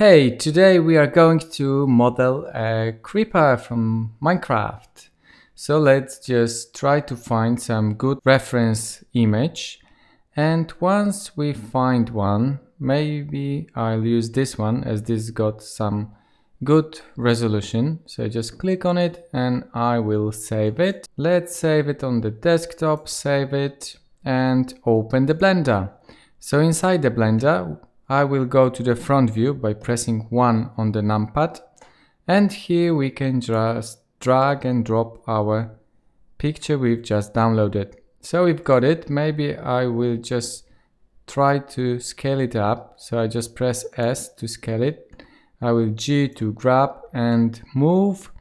Hey, today we are going to model a creeper from Minecraft. So let's just try to find some good reference image. And once we find one, maybe I'll use this one as this got some good resolution. So just click on it and I will save it. Let's save it on the desktop, save it and open the Blender. So inside the Blender, I will go to the front view by pressing 1 on the numpad and here we can just drag and drop our picture we've just downloaded. So we've got it, maybe I will just try to scale it up. So I just press S to scale it. I will G to grab and move.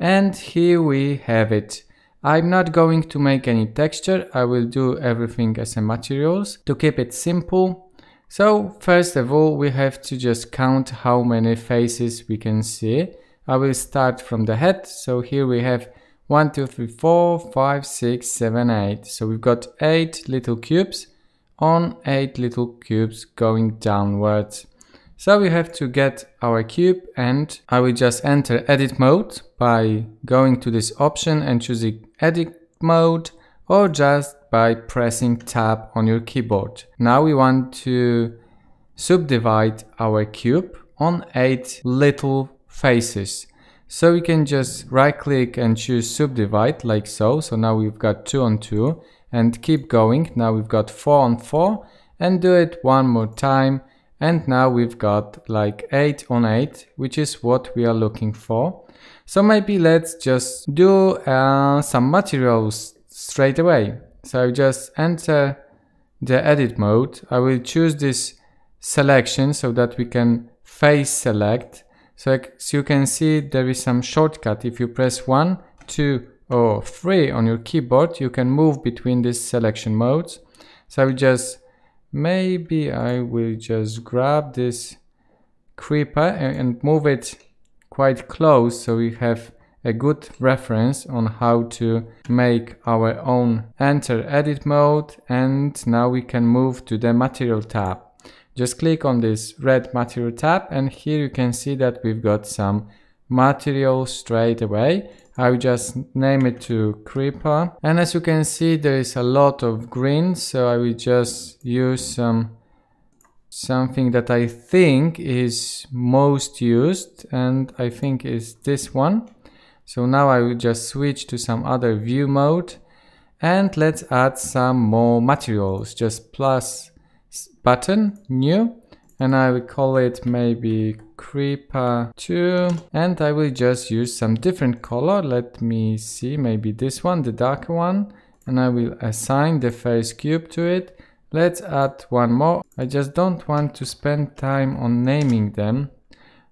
And here we have it. I'm not going to make any texture. I will do everything as a materials to keep it simple. So first of all, we have to just count how many faces we can see. I will start from the head. So here we have 1, 2, 3, 4, 5, 6, 7, 8. So we've got 8 little cubes on 8 little cubes going downwards. So we have to get our cube and I will just enter edit mode by going to this option and choosing edit mode or just by pressing tab on your keyboard. Now we want to subdivide our cube on eight little faces. So we can just right click and choose subdivide like so. So now we've got two on two and keep going. Now we've got four on four and do it one more time. And now we've got like eight on eight, which is what we are looking for. So maybe let's just do uh, some materials straight away. So I just enter the edit mode. I will choose this selection so that we can face select. So you can see, there is some shortcut. If you press one, two, or three on your keyboard, you can move between these selection modes. So I will just, maybe I will just grab this creeper and move it quite close so we have a good reference on how to make our own enter edit mode and now we can move to the material tab. Just click on this red material tab and here you can see that we've got some material straight away. I will just name it to creeper and as you can see there is a lot of green so I will just use some something that I think is most used and I think is this one so now I will just switch to some other view mode and let's add some more materials. Just plus button, new, and I will call it maybe creeper 2 and I will just use some different color. Let me see, maybe this one, the darker one, and I will assign the face cube to it. Let's add one more. I just don't want to spend time on naming them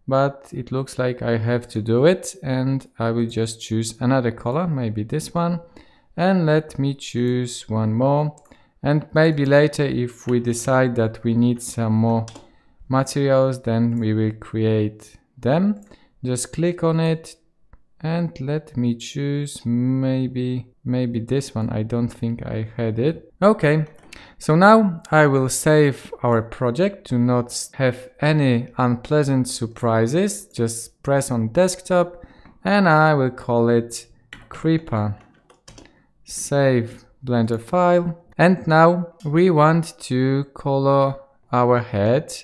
but it looks like I have to do it and I will just choose another color, maybe this one. And let me choose one more. And maybe later if we decide that we need some more materials, then we will create them. Just click on it and let me choose maybe maybe this one. I don't think I had it. Okay, so now I will save our project to not have any unpleasant surprises. Just press on desktop and I will call it Creeper. Save Blender file. And now we want to color our head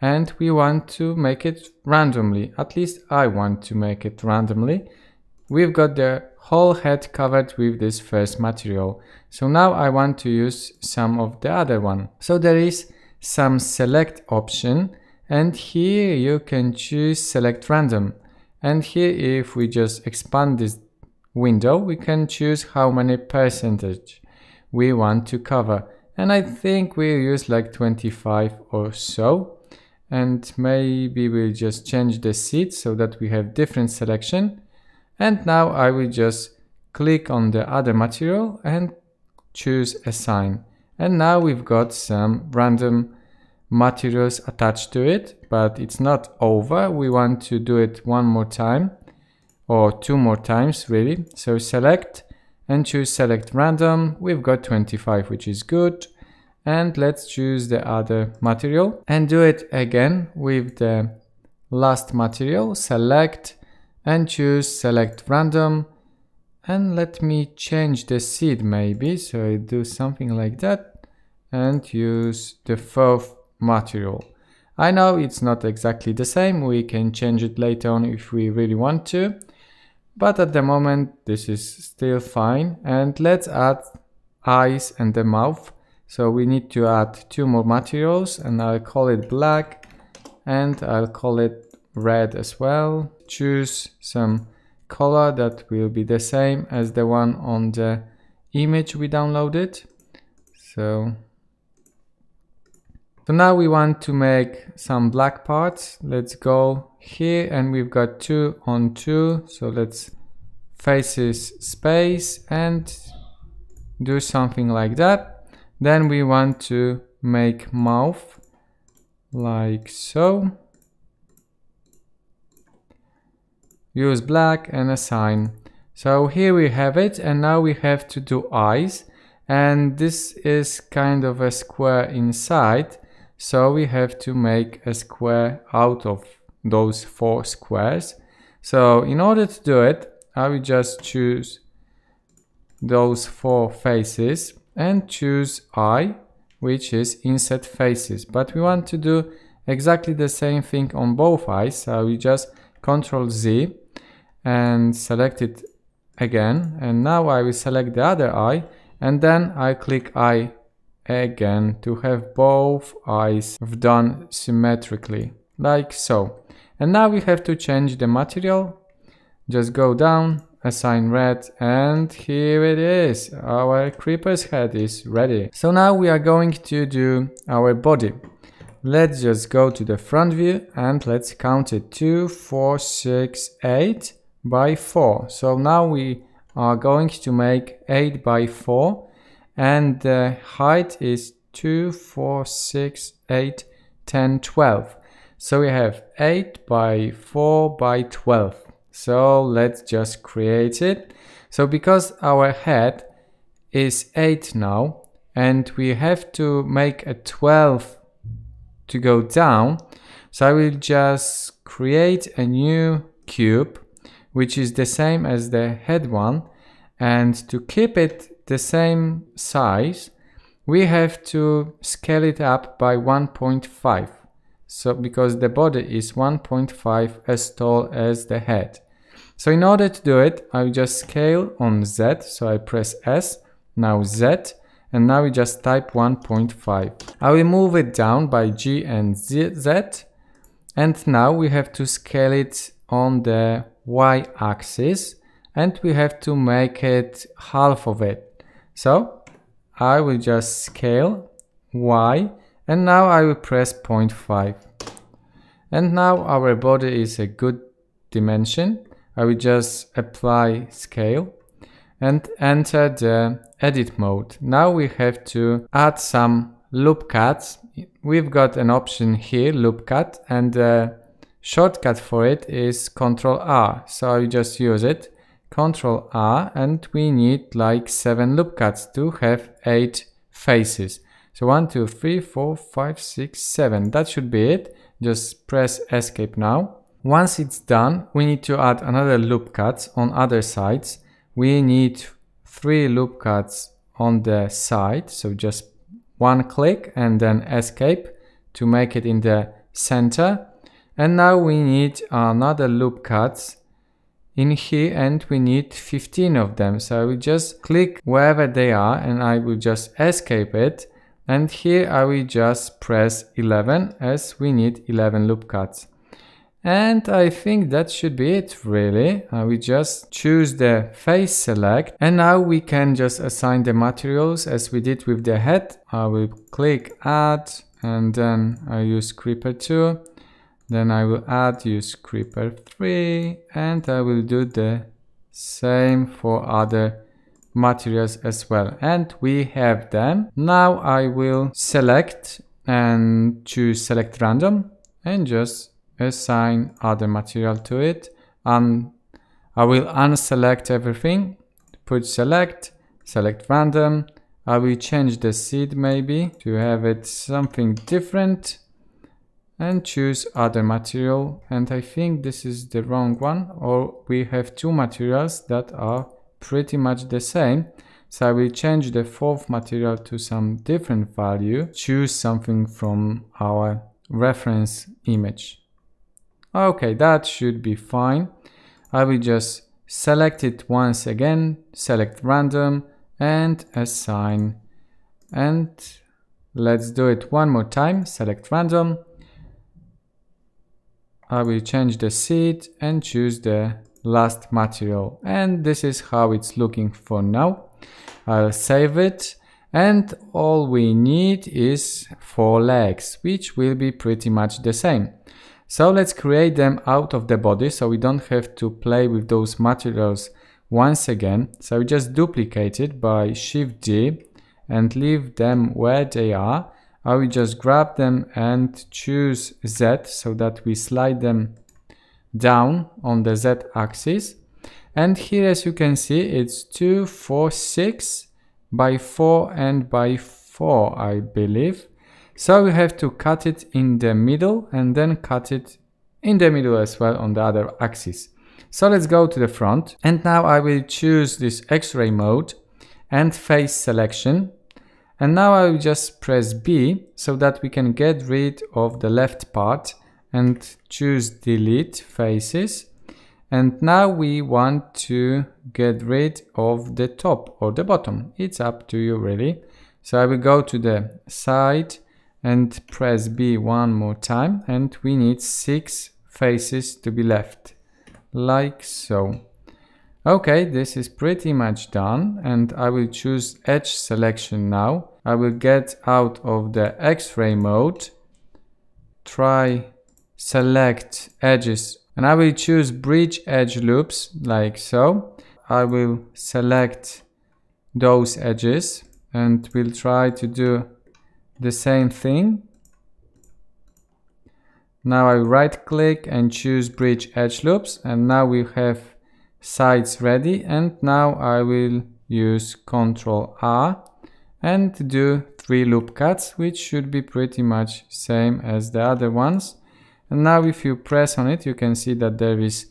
and we want to make it randomly. At least I want to make it randomly. We've got the whole head covered with this first material. So now I want to use some of the other one. So there is some select option and here you can choose select random. And here if we just expand this window, we can choose how many percentage we want to cover. And I think we'll use like 25 or so. And maybe we'll just change the seed so that we have different selection. And now I will just click on the other material and choose assign. And now we've got some random materials attached to it, but it's not over. We want to do it one more time or two more times really. So select and choose select random. We've got 25, which is good. And let's choose the other material and do it again with the last material, select and choose select random and let me change the seed maybe so I do something like that and use the fourth material. I know it's not exactly the same, we can change it later on if we really want to, but at the moment this is still fine and let's add eyes and the mouth. So we need to add two more materials and I'll call it black and I'll call it red as well. Choose some color that will be the same as the one on the image we downloaded. So, so now we want to make some black parts. Let's go here and we've got two on two. So let's faces space and do something like that. Then we want to make mouth like so. Use black and assign. So here we have it and now we have to do eyes. And this is kind of a square inside. So we have to make a square out of those four squares. So in order to do it I will just choose those four faces and choose I which is inset faces. But we want to do exactly the same thing on both eyes. So we just control Z and select it again. And now I will select the other eye and then I click I again to have both eyes done symmetrically like so. And now we have to change the material. Just go down assign red and here it is. Our creeper's head is ready. So now we are going to do our body. Let's just go to the front view and let's count it. Two four six eight by 4. So now we are going to make 8 by 4 and the height is 2, 4, 6, 8, 10, 12. So we have 8 by 4 by 12. So let's just create it. So because our head is 8 now and we have to make a 12 to go down, so I will just create a new cube which is the same as the head one and to keep it the same size we have to scale it up by 1.5 so because the body is 1.5 as tall as the head. So in order to do it I just scale on Z. So I press S now Z and now we just type 1.5 I will move it down by G and Z, and now we have to scale it on the y-axis and we have to make it half of it. So I will just scale y and now I will press 0.5. And now our body is a good dimension. I will just apply scale and enter the edit mode. Now we have to add some loop cuts. We've got an option here, loop cut, and uh, Shortcut for it is Control R, so I just use it. Control R and we need like 7 loop cuts to have 8 faces. So 1, 2, 3, 4, 5, 6, 7. That should be it. Just press escape now. Once it's done, we need to add another loop cut on other sides. We need 3 loop cuts on the side. So just one click and then escape to make it in the center and now we need another loop cuts. In here and we need 15 of them. So I will just click wherever they are and I will just escape it. And here I will just press 11 as we need 11 loop cuts. And I think that should be it really. I will just choose the face select. And now we can just assign the materials as we did with the head. I will click add and then I use creeper 2 then I will add use creeper 3 and I will do the same for other materials as well. And we have them. Now I will select and choose select random and just assign other material to it. And I will unselect everything put select select random. I will change the seed maybe to have it something different and choose other material. And I think this is the wrong one or we have two materials that are pretty much the same. So I will change the fourth material to some different value. Choose something from our reference image. Okay that should be fine. I will just select it once again select random and assign. And let's do it one more time. Select random I will change the seed and choose the last material. And this is how it's looking for now. I'll save it. And all we need is four legs which will be pretty much the same. So let's create them out of the body so we don't have to play with those materials once again. So we just duplicate it by shift D and leave them where they are I will just grab them and choose Z so that we slide them down on the Z axis. And here as you can see it's 2, 4, 6 by 4 and by 4 I believe. So we have to cut it in the middle and then cut it in the middle as well on the other axis. So let's go to the front and now I will choose this x-ray mode and face selection and now I will just press B so that we can get rid of the left part and choose delete faces. And now we want to get rid of the top or the bottom. It's up to you really. So I will go to the side and press B one more time and we need six faces to be left like so. Okay, this is pretty much done and I will choose edge selection now. I will get out of the x-ray mode, try select edges and I will choose bridge edge loops like so. I will select those edges and we'll try to do the same thing. Now I right click and choose bridge edge loops and now we have sides ready and now I will use Ctrl R and do three loop cuts which should be pretty much same as the other ones. And now if you press on it you can see that there is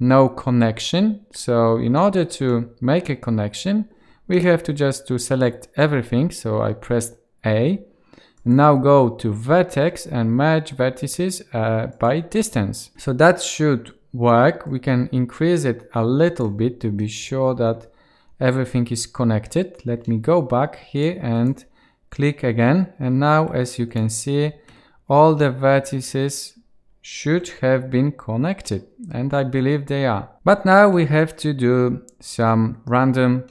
no connection. So in order to make a connection we have to just to select everything. So I pressed A. Now go to vertex and merge vertices uh, by distance. So that should work, we can increase it a little bit to be sure that everything is connected. Let me go back here and click again. And now, as you can see, all the vertices should have been connected and I believe they are. But now we have to do some random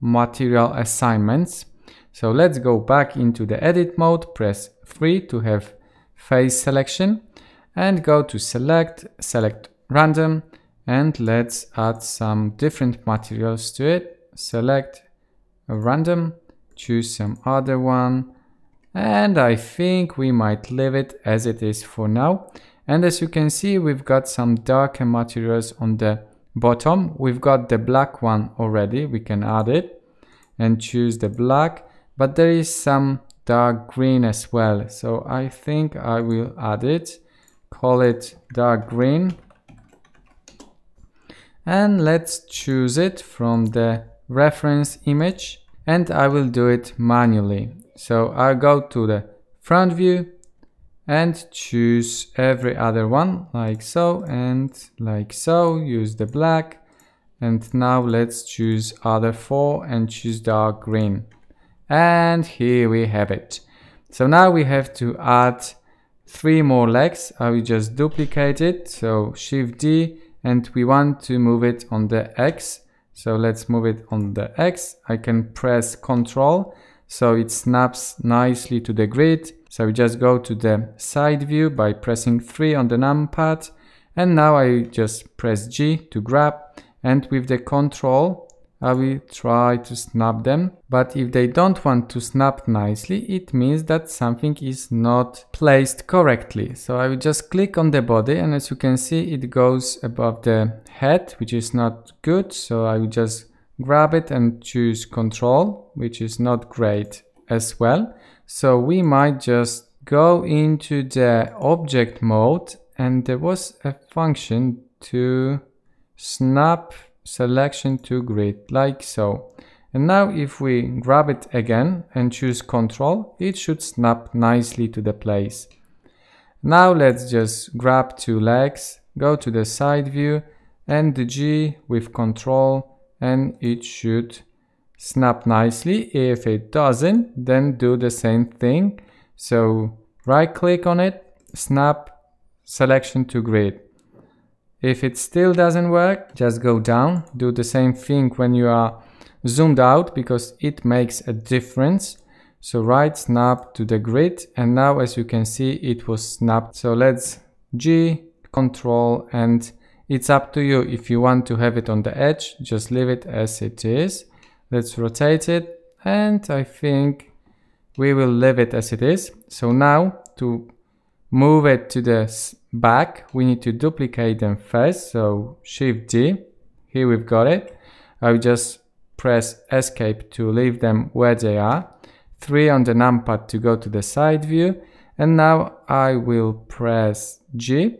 material assignments. So let's go back into the edit mode, press 3 to have face selection and go to select, select random and let's add some different materials to it. Select a random, choose some other one and I think we might leave it as it is for now. And as you can see, we've got some darker materials on the bottom. We've got the black one already. We can add it and choose the black, but there is some dark green as well. So I think I will add it, call it dark green and let's choose it from the reference image and I will do it manually. So I'll go to the front view and choose every other one like so and like so, use the black and now let's choose other four and choose dark green. And here we have it. So now we have to add three more legs. I will just duplicate it. So shift D and we want to move it on the X. So let's move it on the X. I can press Ctrl so it snaps nicely to the grid. So we just go to the side view by pressing 3 on the numpad and now I just press G to grab and with the control I will try to snap them. But if they don't want to snap nicely, it means that something is not placed correctly. So I will just click on the body and as you can see, it goes above the head, which is not good. So I will just grab it and choose control, which is not great as well. So we might just go into the object mode and there was a function to snap selection to grid like so. And now if we grab it again and choose control, it should snap nicely to the place. Now let's just grab two legs, go to the side view and the G with control and it should snap nicely. If it doesn't, then do the same thing. So right click on it, snap selection to grid. If it still doesn't work, just go down, do the same thing when you are zoomed out because it makes a difference. So right snap to the grid and now as you can see it was snapped. So let's G, control and it's up to you if you want to have it on the edge, just leave it as it is. Let's rotate it and I think we will leave it as it is. So now to move it to the back, we need to duplicate them first. So Shift D, here we've got it. I will just press escape to leave them where they are. 3 on the numpad to go to the side view. And now I will press G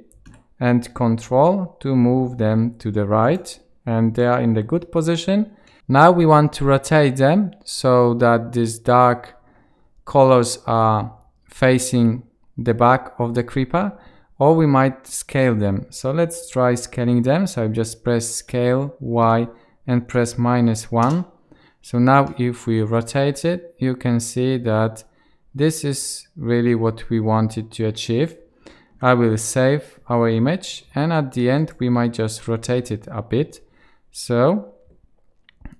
and control to move them to the right and they are in the good position. Now we want to rotate them so that these dark colors are facing the back of the creeper or we might scale them. So let's try scaling them. So I just press scale Y and press minus 1. So now if we rotate it, you can see that this is really what we wanted to achieve. I will save our image and at the end we might just rotate it a bit. So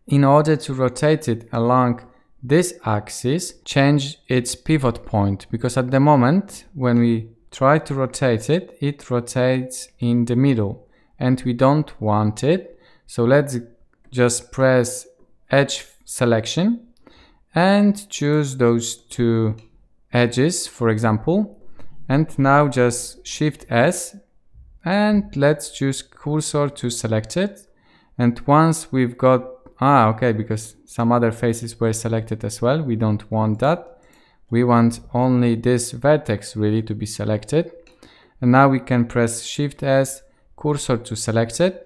in order to rotate it along this axis, change its pivot point because at the moment when we try to rotate it, it rotates in the middle and we don't want it. So let's just press edge selection and choose those two edges, for example. And now just shift S and let's choose cursor to selected. And once we've got, ah, okay, because some other faces were selected as well. We don't want that. We want only this vertex really to be selected. And now we can press shift S, cursor to selected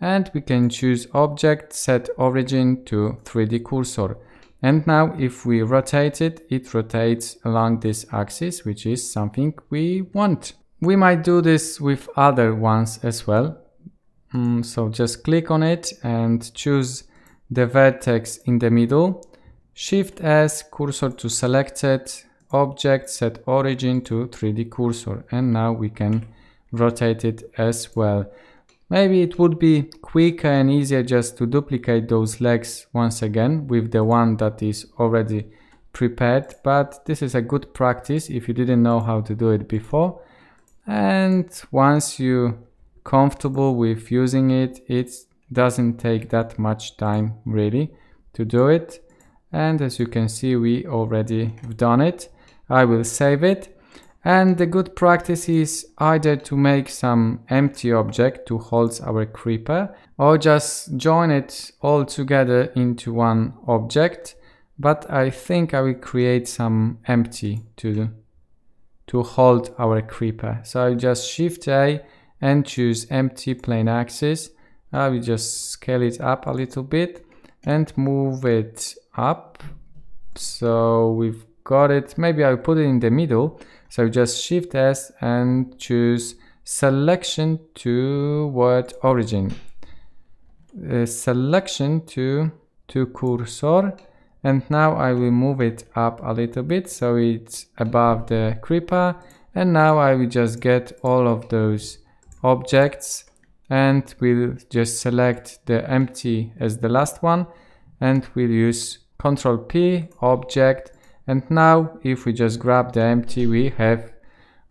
and we can choose object set origin to 3D cursor. And now if we rotate it, it rotates along this axis, which is something we want. We might do this with other ones as well. Mm, so just click on it and choose the vertex in the middle. Shift S, cursor to selected, object set origin to 3D cursor. And now we can rotate it as well. Maybe it would be quicker and easier just to duplicate those legs once again with the one that is already prepared, but this is a good practice if you didn't know how to do it before. And once you comfortable with using it, it doesn't take that much time really to do it. And as you can see, we already have done it. I will save it and the good practice is either to make some empty object to hold our creeper or just join it all together into one object. But I think I will create some empty to, to hold our creeper. So I just shift A and choose empty plain axis. I will just scale it up a little bit and move it up. So we've got it. Maybe I'll put it in the middle so just shift S and choose selection to what origin. Uh, selection to, to cursor and now I will move it up a little bit so it's above the creeper and now I will just get all of those objects and we'll just select the empty as the last one and we'll use Ctrl P object and now if we just grab the empty, we have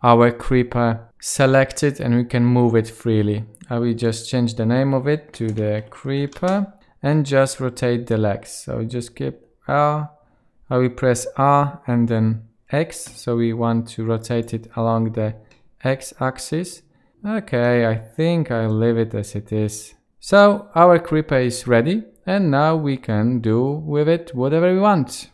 our creeper selected and we can move it freely. I will just change the name of it to the creeper and just rotate the legs. So just keep R, I will press R and then X. So we want to rotate it along the X axis. Okay, I think I'll leave it as it is. So our creeper is ready and now we can do with it whatever we want.